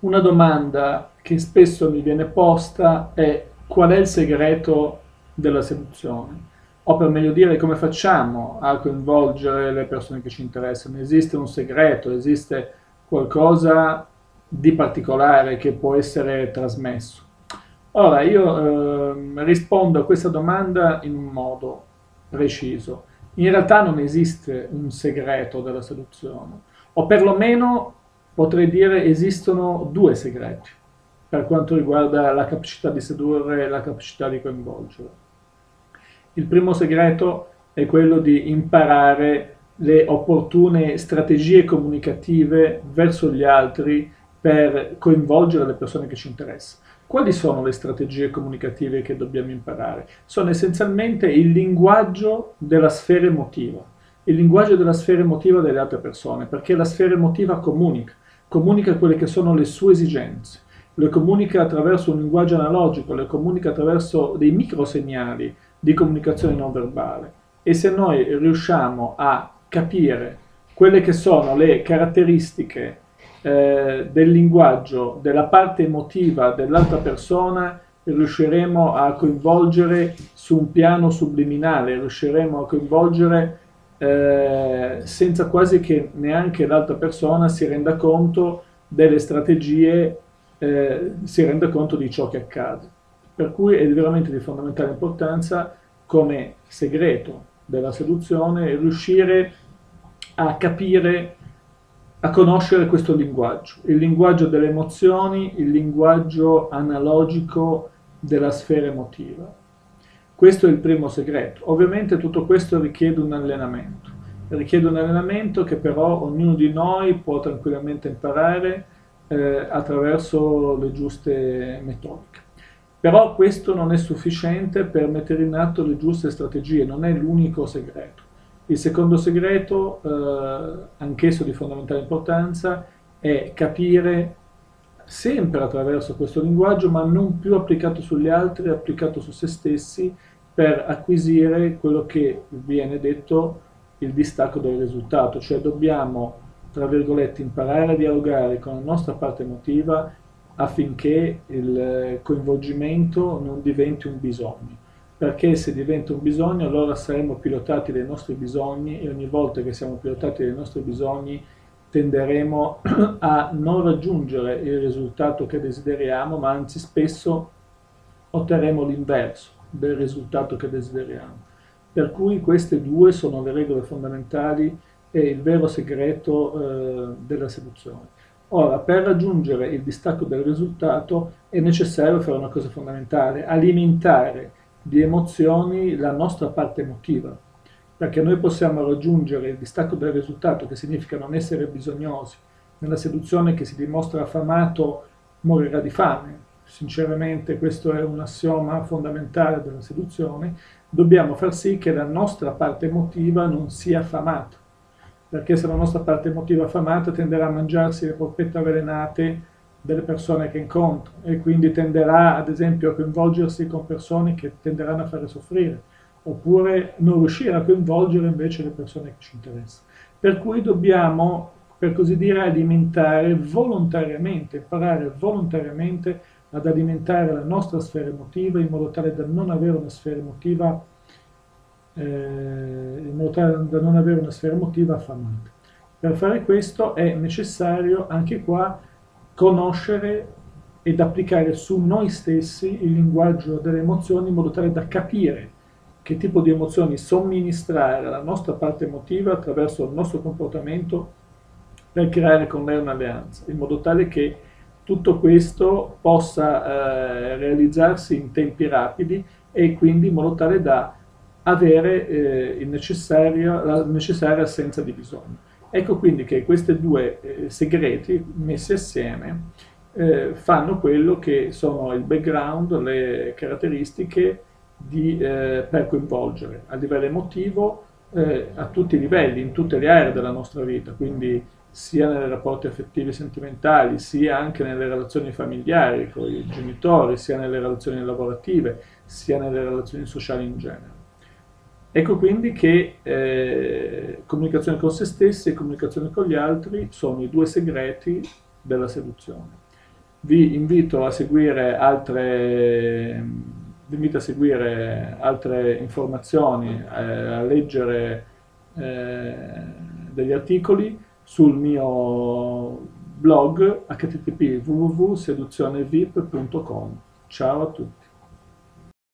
Una domanda che spesso mi viene posta è qual è il segreto della seduzione? O per meglio dire, come facciamo a coinvolgere le persone che ci interessano? Esiste un segreto, esiste qualcosa di particolare che può essere trasmesso? Ora, io eh, rispondo a questa domanda in un modo preciso. In realtà non esiste un segreto della seduzione, o perlomeno potrei dire esistono due segreti per quanto riguarda la capacità di sedurre e la capacità di coinvolgere. Il primo segreto è quello di imparare le opportune strategie comunicative verso gli altri per coinvolgere le persone che ci interessano. Quali sono le strategie comunicative che dobbiamo imparare? Sono essenzialmente il linguaggio della sfera emotiva, il linguaggio della sfera emotiva delle altre persone, perché la sfera emotiva comunica, comunica quelle che sono le sue esigenze, le comunica attraverso un linguaggio analogico, le comunica attraverso dei microsegnali di comunicazione non verbale. E se noi riusciamo a capire quelle che sono le caratteristiche eh, del linguaggio, della parte emotiva dell'altra persona, riusciremo a coinvolgere su un piano subliminale, riusciremo a coinvolgere eh, senza quasi che neanche l'altra persona si renda conto delle strategie, eh, si renda conto di ciò che accade. Per cui è veramente di fondamentale importanza come segreto della seduzione riuscire a capire a conoscere questo linguaggio, il linguaggio delle emozioni, il linguaggio analogico della sfera emotiva. Questo è il primo segreto. Ovviamente tutto questo richiede un allenamento, richiede un allenamento che però ognuno di noi può tranquillamente imparare eh, attraverso le giuste metodiche. Però questo non è sufficiente per mettere in atto le giuste strategie, non è l'unico segreto. Il secondo segreto, eh, anch'esso di fondamentale importanza, è capire sempre attraverso questo linguaggio, ma non più applicato sugli altri, applicato su se stessi, per acquisire quello che viene detto il distacco del risultato, cioè dobbiamo, tra virgolette, imparare a dialogare con la nostra parte emotiva affinché il coinvolgimento non diventi un bisogno. Perché se diventa un bisogno allora saremo pilotati dai nostri bisogni e ogni volta che siamo pilotati dai nostri bisogni tenderemo a non raggiungere il risultato che desideriamo, ma anzi spesso otterremo l'inverso del risultato che desideriamo. Per cui queste due sono le regole fondamentali e il vero segreto eh, della seduzione. Ora, per raggiungere il distacco del risultato è necessario fare una cosa fondamentale, alimentare di emozioni la nostra parte emotiva, perché noi possiamo raggiungere il distacco del risultato, che significa non essere bisognosi. Nella seduzione che si dimostra affamato morirà di fame. Sinceramente questo è un assioma fondamentale della seduzione. Dobbiamo far sì che la nostra parte emotiva non sia affamata, perché se la nostra parte emotiva è affamata tenderà a mangiarsi le polpette avvelenate delle persone che incontro e quindi tenderà ad esempio a coinvolgersi con persone che tenderanno a fare soffrire oppure non riuscire a coinvolgere invece le persone che ci interessano. Per cui dobbiamo, per così dire, alimentare volontariamente, imparare volontariamente ad alimentare la nostra sfera emotiva in modo tale da non avere una sfera emotiva, eh, in modo tale da non avere una sfera emotiva affamata. Per fare questo è necessario anche qua conoscere ed applicare su noi stessi il linguaggio delle emozioni in modo tale da capire che tipo di emozioni somministrare alla nostra parte emotiva attraverso il nostro comportamento per creare con lei un'alleanza, in modo tale che tutto questo possa eh, realizzarsi in tempi rapidi e quindi in modo tale da avere eh, la necessaria assenza di bisogno. Ecco quindi che questi due eh, segreti messi assieme eh, fanno quello che sono il background, le caratteristiche di, eh, per coinvolgere a livello emotivo eh, a tutti i livelli, in tutte le aree della nostra vita, quindi sia nei rapporti affettivi e sentimentali, sia anche nelle relazioni familiari con i genitori, sia nelle relazioni lavorative, sia nelle relazioni sociali in genere. Ecco quindi che eh, comunicazione con se stessi e comunicazione con gli altri sono i due segreti della seduzione. Vi invito a seguire altre, vi invito a seguire altre informazioni, eh, a leggere eh, degli articoli sul mio blog http www.seduzionevip.com. Ciao a tutti.